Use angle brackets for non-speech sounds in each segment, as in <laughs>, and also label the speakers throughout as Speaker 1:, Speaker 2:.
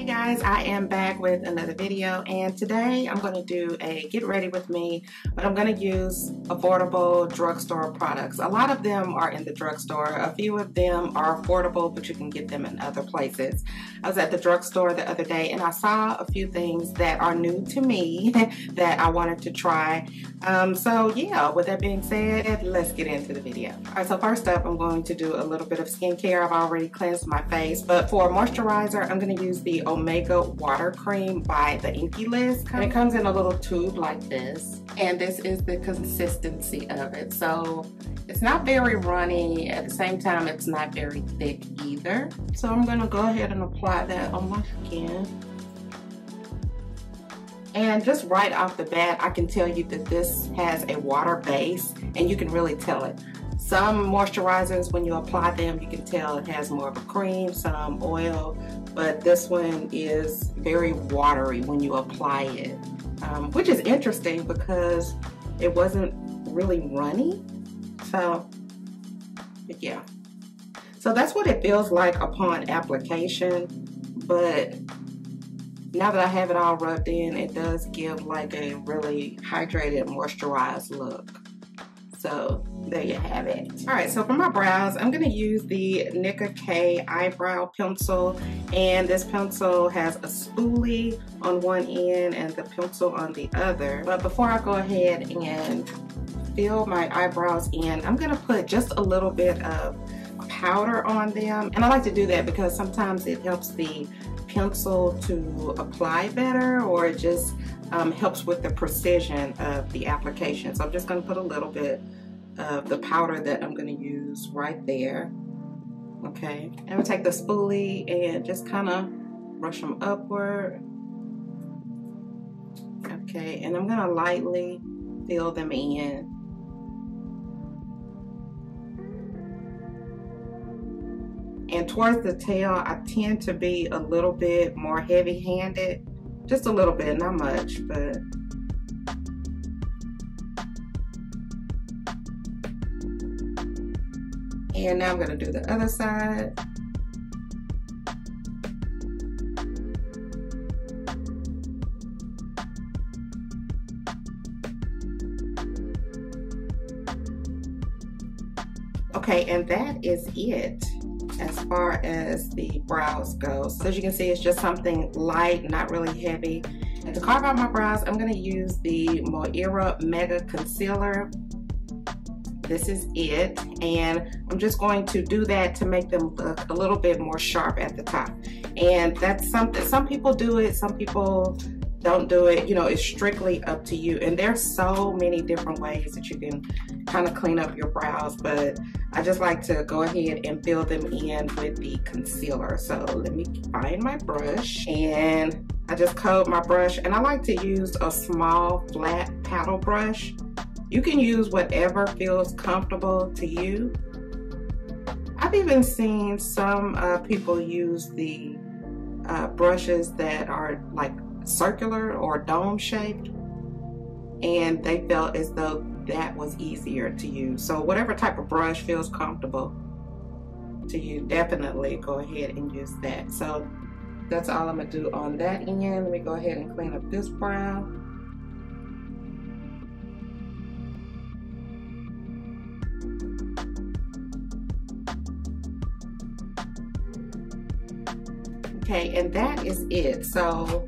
Speaker 1: Hey guys, I am back with another video and today I'm going to do a get ready with me, but I'm going to use affordable drugstore products. A lot of them are in the drugstore. A few of them are affordable, but you can get them in other places. I was at the drugstore the other day and I saw a few things that are new to me <laughs> that I wanted to try. Um, so yeah, with that being said, let's get into the video. All right, so first up, I'm going to do a little bit of skincare. I've already cleansed my face, but for moisturizer, I'm going to use the Omega Water Cream by the INKEY List. And it comes in a little tube like this. And this is the consistency of it. So it's not very runny. At the same time, it's not very thick either. So I'm gonna go ahead and apply that on my skin. And just right off the bat, I can tell you that this has a water base and you can really tell it. Some moisturizers, when you apply them, you can tell it has more of a cream, some oil, but this one is very watery when you apply it, um, which is interesting because it wasn't really runny. So, yeah. So that's what it feels like upon application, but now that I have it all rubbed in, it does give like a really hydrated, moisturized look. So there you have it. All right, so for my brows, I'm gonna use the Nicka K eyebrow pencil. And this pencil has a spoolie on one end and the pencil on the other. But before I go ahead and fill my eyebrows in, I'm gonna put just a little bit of powder on them. And I like to do that because sometimes it helps the pencil to apply better or it just um, helps with the precision of the application. So I'm just going to put a little bit of the powder that I'm going to use right there. Okay, I'm going to take the spoolie and just kind of brush them upward. Okay, and I'm going to lightly fill them in. And towards the tail, I tend to be a little bit more heavy handed just a little bit, not much, but And now I'm going to do the other side. Okay, and that is it as far as the brows go. So as you can see, it's just something light, not really heavy. And to carve out my brows, I'm gonna use the Moira Mega Concealer. This is it. And I'm just going to do that to make them look a little bit more sharp at the top. And that's something, some people do it, some people don't do it. You know, it's strictly up to you. And there's so many different ways that you can kind of clean up your brows, but I just like to go ahead and fill them in with the concealer. So let me find my brush and I just coat my brush and I like to use a small flat paddle brush. You can use whatever feels comfortable to you. I've even seen some uh, people use the uh, brushes that are like circular or dome shaped and they felt as though that was easier to use. So whatever type of brush feels comfortable to you, definitely go ahead and use that. So that's all I'm gonna do on that end. Let me go ahead and clean up this brow. Okay, and that is it. So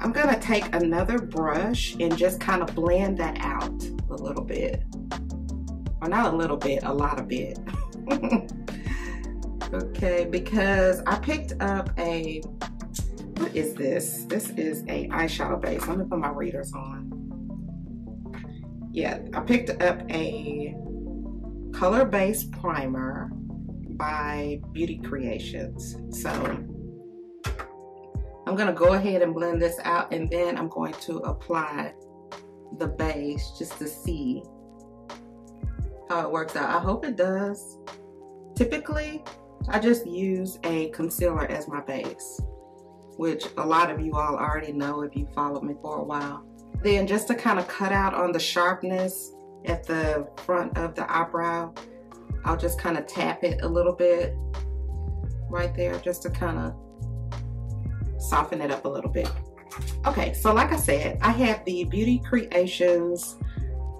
Speaker 1: I'm gonna take another brush and just kind of blend that out little bit. Or not a little bit, a lot of bit. <laughs> okay, because I picked up a, what is this? This is a eyeshadow base. Let me put my readers on. Yeah, I picked up a color-based primer by Beauty Creations. So I'm gonna go ahead and blend this out and then I'm going to apply the base just to see how it works out. I hope it does. Typically, I just use a concealer as my base, which a lot of you all already know if you followed me for a while. Then just to kind of cut out on the sharpness at the front of the eyebrow, I'll just kind of tap it a little bit right there just to kind of soften it up a little bit. Okay, so like I said, I have the Beauty Creations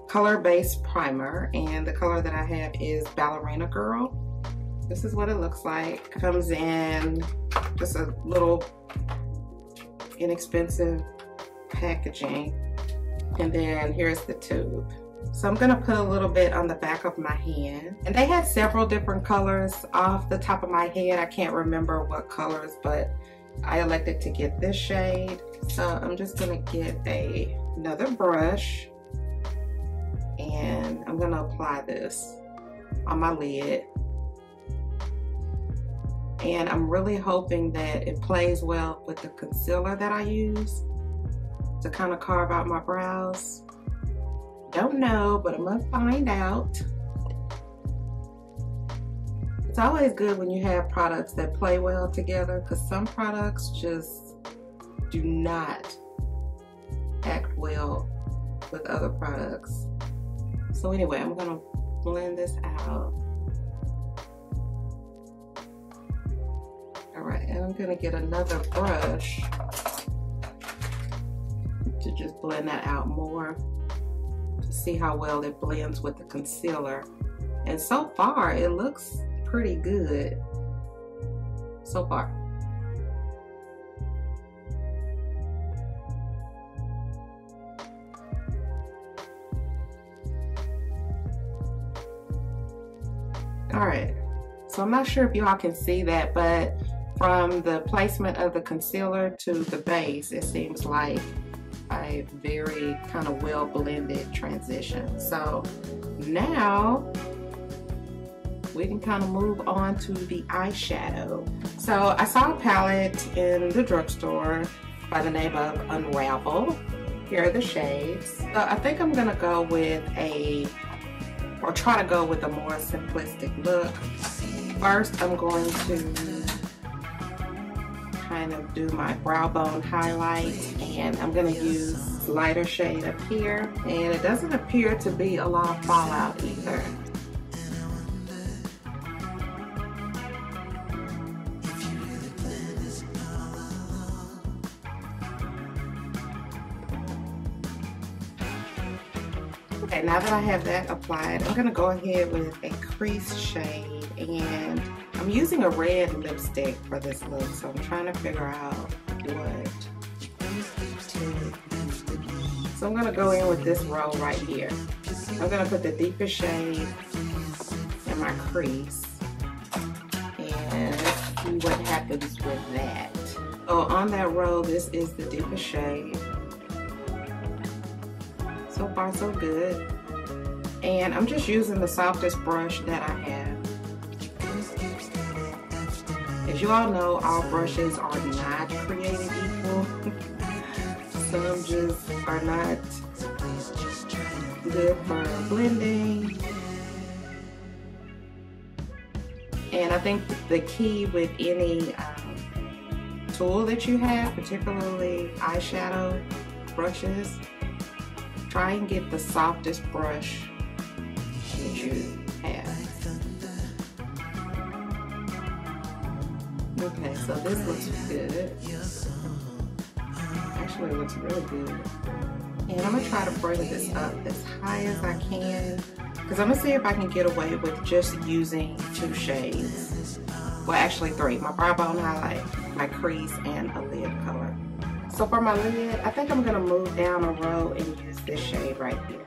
Speaker 1: color based primer and the color that I have is Ballerina Girl. This is what it looks like. Comes in just a little inexpensive packaging. And then here's the tube. So I'm gonna put a little bit on the back of my hand. And they had several different colors off the top of my head. I can't remember what colors, but I elected to get this shade. So I'm just gonna get a, another brush and I'm gonna apply this on my lid. And I'm really hoping that it plays well with the concealer that I use to kind of carve out my brows. Don't know, but I'm gonna find out. It's always good when you have products that play well together because some products just do not act well with other products. So anyway, I'm gonna blend this out. All right, and I'm gonna get another brush to just blend that out more to see how well it blends with the concealer. And so far, it looks pretty good so far. All right, so I'm not sure if y'all can see that, but from the placement of the concealer to the base, it seems like a very kind of well blended transition. So now we can kind of move on to the eyeshadow. So I saw a palette in the drugstore by the name of Unravel. Here are the shades. So I think I'm gonna go with a or try to go with a more simplistic look. First, I'm going to kind of do my brow bone highlight and I'm to use lighter shade up here and it doesn't appear to be a lot of fallout either. Now that I have that applied, I'm gonna go ahead with a crease shade and I'm using a red lipstick for this look, so I'm trying to figure out what So I'm gonna go in with this row right here. I'm gonna put the deepest shade in my crease and see what happens with that. So on that row, this is the deepest shade. So far so good. And I'm just using the softest brush that I have. As you all know, all brushes are not created equal. <laughs> Some just are not good for blending. And I think the key with any um, tool that you have, particularly eyeshadow brushes, try and get the softest brush so this looks good. Actually, it looks really good. And I'm gonna try to bring this up as high as I can because I'm gonna see if I can get away with just using two shades. Well, actually three, my brow bone highlight, my crease, and a lid color. So for my lid, I think I'm gonna move down a row and use this shade right here.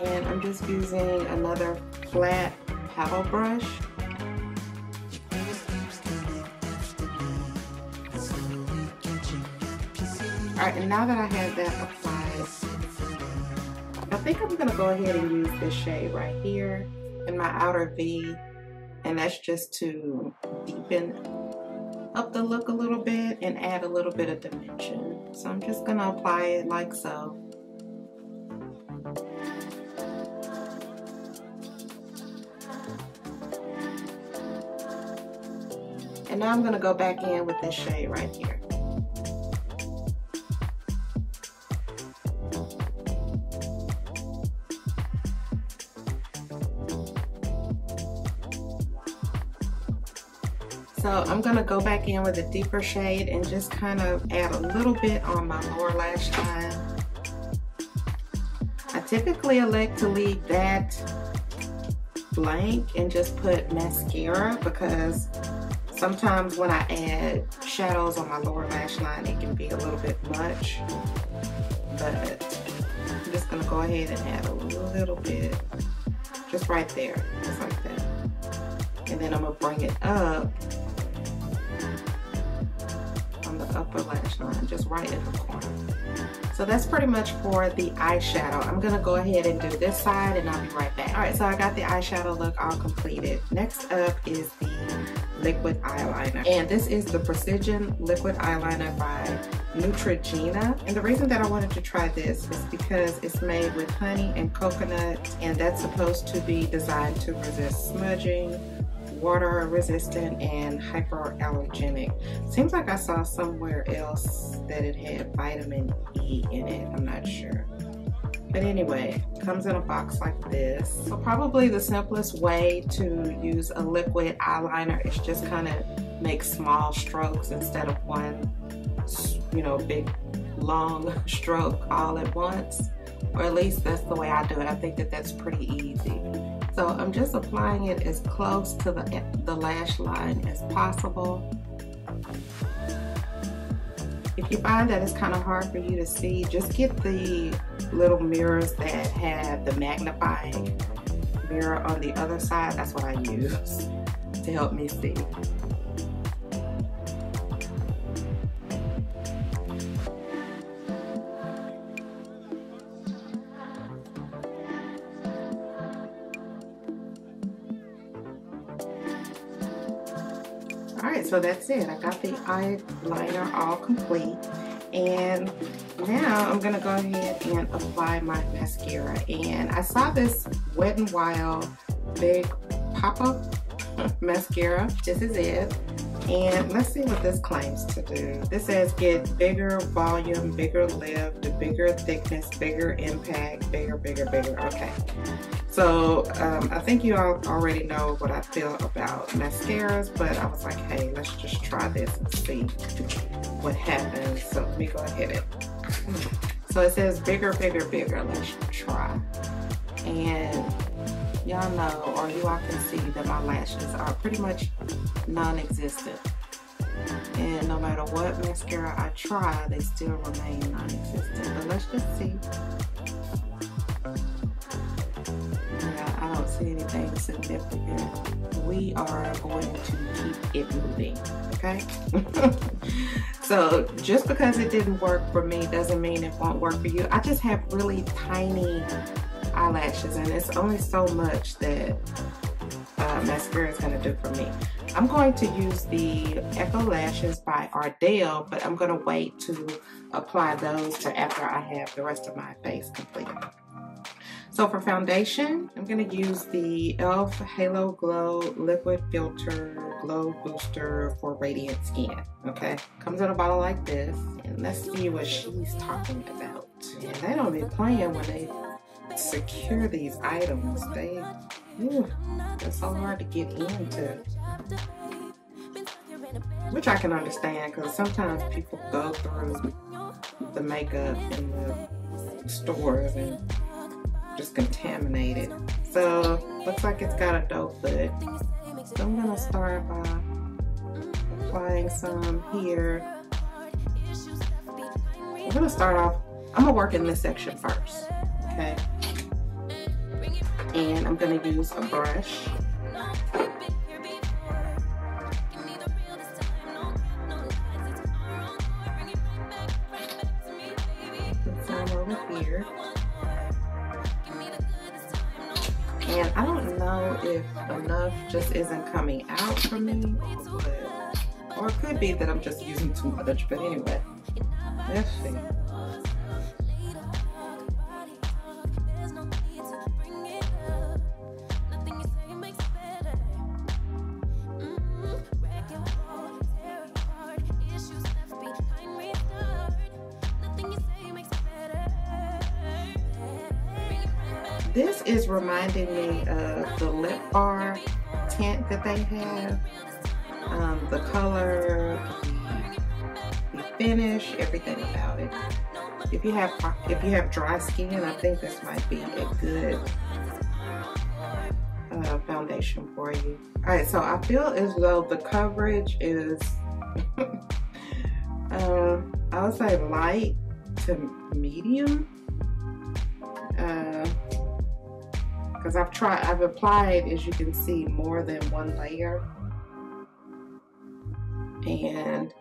Speaker 1: And I'm just using another flat paddle brush. And now that I have that applied, I think I'm gonna go ahead and use this shade right here in my outer V. And that's just to deepen up the look a little bit and add a little bit of dimension. So I'm just gonna apply it like so. And now I'm gonna go back in with this shade right here. So I'm gonna go back in with a deeper shade and just kind of add a little bit on my lower lash line. I typically elect to leave that blank and just put mascara because sometimes when I add shadows on my lower lash line it can be a little bit much but I'm just gonna go ahead and add a little bit just right there just like that and then I'm gonna bring it up upper lash line just right in the corner so that's pretty much for the eyeshadow. I'm gonna go ahead and do this side and I'll be right back. All right, so I got the eyeshadow look all completed. Next up is the liquid eyeliner. And this is the Precision Liquid Eyeliner by Neutrogena. And the reason that I wanted to try this is because it's made with honey and coconut and that's supposed to be designed to resist smudging, water resistant and hyperallergenic. Seems like I saw somewhere else that it had vitamin E in it. I'm not sure. But anyway, comes in a box like this. So probably the simplest way to use a liquid eyeliner is just kind of make small strokes instead of one, you know, big long <laughs> stroke all at once. Or at least that's the way I do it. I think that that's pretty easy. So I'm just applying it as close to the, the lash line as possible. If you find that it's kind of hard for you to see, just get the little mirrors that have the magnifying mirror on the other side. That's what I use to help me see. So that's it. I got the eyeliner all complete. And now I'm gonna go ahead and apply my mascara. And I saw this Wet n Wild Big Pop-Up <laughs> mascara. This is it. And let's see what this claims to do. This says get bigger volume, bigger lift, bigger thickness, bigger impact, bigger, bigger, bigger. Okay. So um, I think you all already know what I feel about mascaras, but I was like, hey, let's just try this and see what happens. So let me go ahead and, <laughs> so it says bigger, bigger, bigger. Let's try. And y'all know, or you all can see that my lashes are pretty much non-existent. And no matter what mascara I try, they still remain non-existent. But let's just see. Yeah, I don't see anything significant. We are going to keep it moving, okay? <laughs> so just because it didn't work for me doesn't mean it won't work for you. I just have really tiny eyelashes and it's only so much that uh, mascara is going to do for me. I'm going to use the Eco Lashes by Ardell, but I'm going to wait to apply those to after I have the rest of my face completed. So for foundation, I'm going to use the e.l.f. Halo Glow Liquid Filter Glow Booster for Radiant Skin. Okay, comes in a bottle like this, and let's see what she's talking about. And they don't be playing when they secure these items. They, ooh, it's so hard to get into. Which I can understand because sometimes people go through the makeup in the stores and just contaminate it. So looks like it's got a doe foot. So I'm gonna start by applying some here. I'm gonna start off, I'm gonna work in this section first, okay? And I'm to use a brush. Here. And I don't know if enough just isn't coming out for me, but, or it could be that I'm just using too much, but anyway, let's see. Reminding me of the lip bar tint that they have. Um, the color, the finish, everything about it. If you have if you have dry skin, I think this might be a good uh, foundation for you. All right, so I feel as though the coverage is, <laughs> uh, I would say light to medium. Because I've tried, I've applied, as you can see, more than one layer. And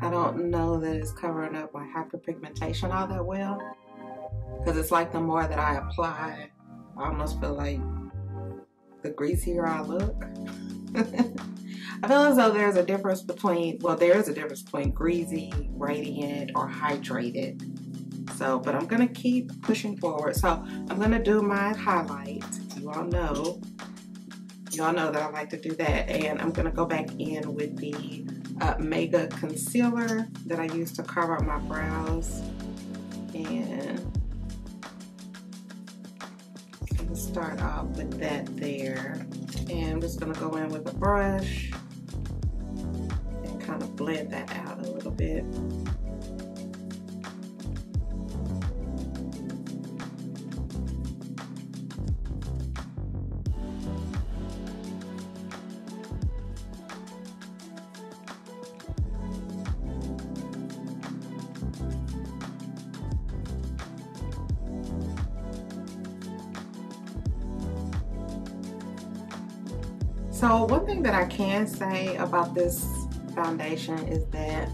Speaker 1: I don't know that it's covering up my hyperpigmentation all that well. Because it's like the more that I apply, I almost feel like the greasier I look. <laughs> I feel as though there's a difference between, well, there is a difference between greasy, radiant, or hydrated. So, but I'm gonna keep pushing forward. So I'm gonna do my highlight. You all know, you all know that I like to do that. And I'm gonna go back in with the uh, Mega Concealer that I use to carve out my brows. And start off with that there. And I'm just gonna go in with a brush and kind of blend that out a little bit. So one thing that I can say about this foundation is that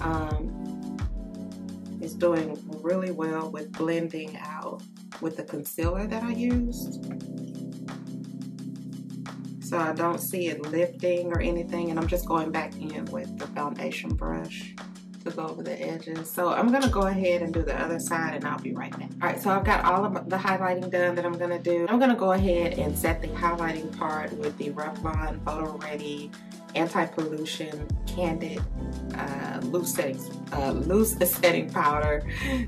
Speaker 1: um, it's doing really well with blending out with the concealer that I used. So I don't see it lifting or anything and I'm just going back in with the foundation brush to go over the edges. So I'm gonna go ahead and do the other side and I'll be right back. All right, so I've got all of the highlighting done that I'm gonna do. I'm gonna go ahead and set the highlighting part with the Revlon Photo Ready anti-pollution candid uh, loose setting uh, loose <laughs> setting powder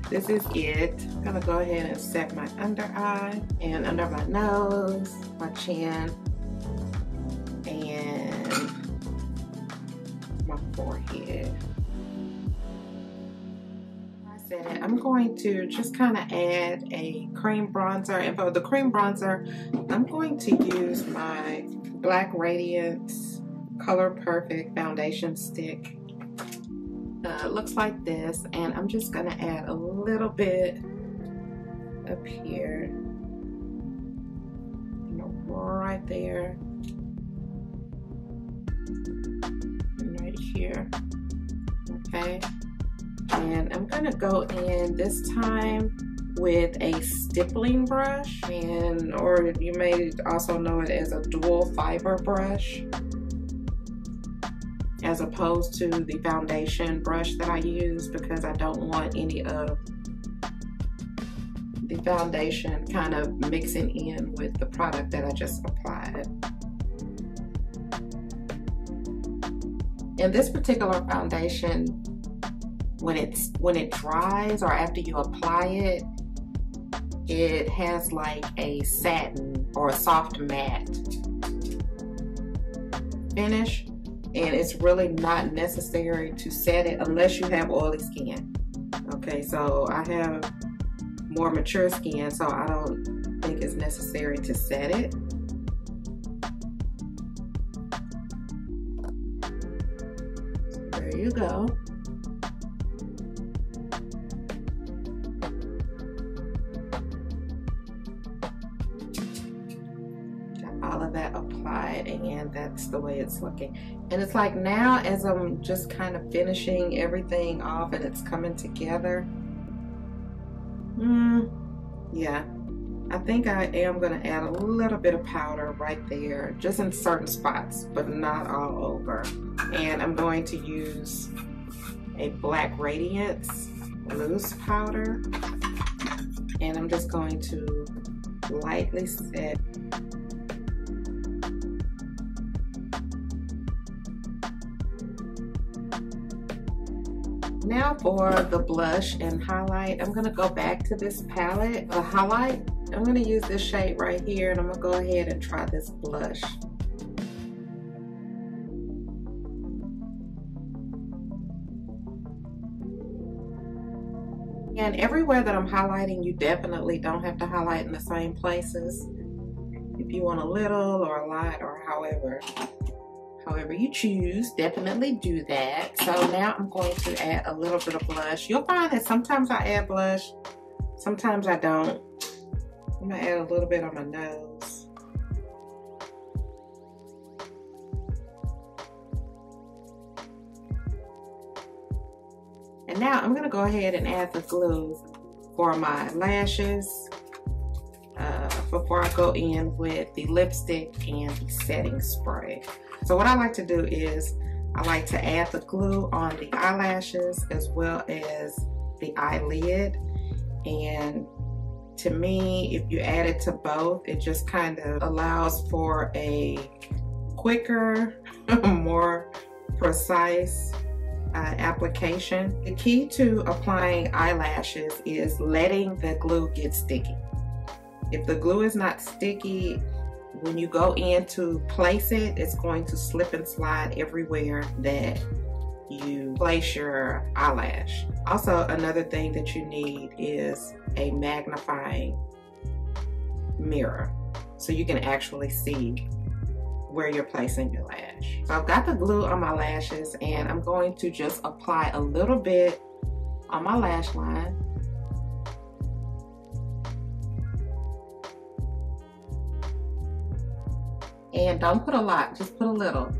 Speaker 1: this is it I'm gonna go ahead and set my under eye and under my nose my chin and my forehead I'm going to just kind of add a cream bronzer. And for the cream bronzer, I'm going to use my Black Radiance Color Perfect Foundation Stick. Uh, looks like this. And I'm just going to add a little bit up here. You know, right there. And right here. Okay and I'm gonna go in this time with a stippling brush and or you may also know it as a dual fiber brush as opposed to the foundation brush that I use because I don't want any of the foundation kind of mixing in with the product that I just applied. In this particular foundation, when it's when it dries or after you apply it it has like a satin or a soft matte finish. And it's really not necessary to set it unless you have oily skin. Okay so I have more mature skin so I don't think it's necessary to set it. There you go and that's the way it's looking. And it's like now as I'm just kind of finishing everything off and it's coming together mm, yeah I think I am going to add a little bit of powder right there just in certain spots but not all over. And I'm going to use a black radiance loose powder. And I'm just going to lightly set Now for the blush and highlight, I'm gonna go back to this palette, the highlight, I'm gonna use this shade right here and I'm gonna go ahead and try this blush. And everywhere that I'm highlighting, you definitely don't have to highlight in the same places. If you want a little or a lot or however, however you choose, definitely do that. So now I'm going to add a little bit of blush. You'll find that sometimes I add blush, sometimes I don't. I'm gonna add a little bit on my nose. And now I'm gonna go ahead and add the glue for my lashes uh, before I go in with the lipstick and the setting spray. So what I like to do is I like to add the glue on the eyelashes as well as the eyelid. And to me, if you add it to both, it just kind of allows for a quicker, <laughs> more precise uh, application. The key to applying eyelashes is letting the glue get sticky. If the glue is not sticky, when you go in to place it, it's going to slip and slide everywhere that you place your eyelash. Also, another thing that you need is a magnifying mirror so you can actually see where you're placing your lash. So I've got the glue on my lashes and I'm going to just apply a little bit on my lash line. And don't put a lot, just put a little.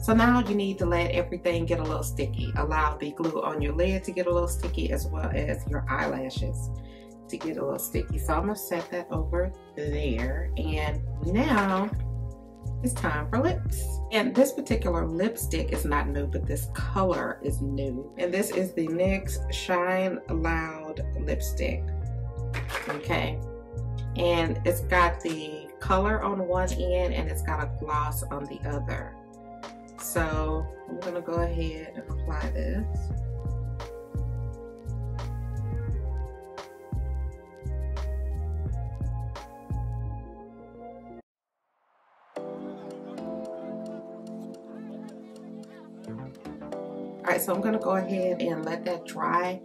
Speaker 1: So now you need to let everything get a little sticky. Allow the glue on your lid to get a little sticky as well as your eyelashes to get a little sticky. So I'm gonna set that over there. And now it's time for lips. And this particular lipstick is not new, but this color is new. And this is the NYX Shine Loud lipstick. Okay. And it's got the color on one end and it's got a gloss on the other. So I'm gonna go ahead and apply this. All right, so I'm gonna go ahead and let that dry.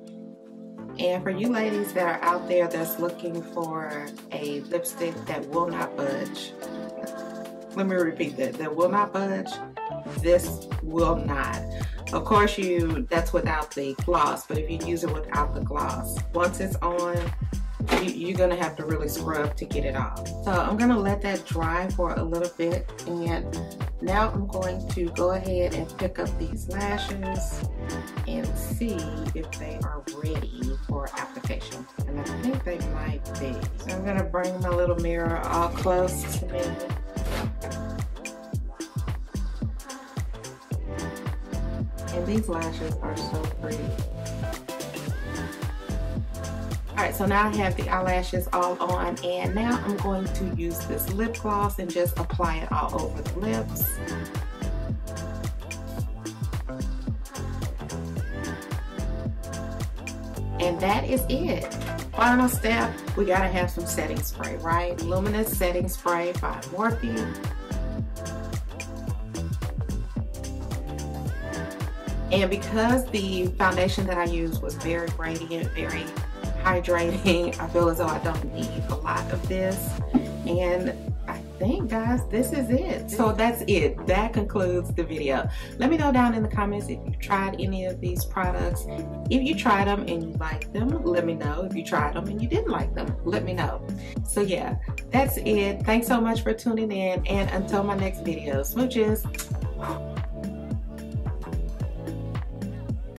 Speaker 1: And for you ladies that are out there that's looking for a lipstick that will not budge, let me repeat that, that will not budge, this will not. Of course, you that's without the gloss, but if you use it without the gloss, once it's on, you, are gonna have to really scrub to get it off. So I'm gonna let that dry for a little bit and now I'm going to go ahead and pick up these lashes and see if they are ready for application. And I think they might be. So I'm gonna bring my little mirror all close to me. And these lashes are so pretty. Alright, so now I have the eyelashes all on and now I'm going to use this lip gloss and just apply it all over the lips. And that is it. Final step, we gotta have some setting spray, right? Luminous setting spray by Morphe. And because the foundation that I used was very radiant, very hydrating. <laughs> I feel as though I don't need a lot of this. And I think guys, this is it. So that's it. That concludes the video. Let me know down in the comments if you tried any of these products. If you tried them and you like them, let me know. If you tried them and you didn't like them, let me know. So yeah, that's it. Thanks so much for tuning in and until my next video, smooches.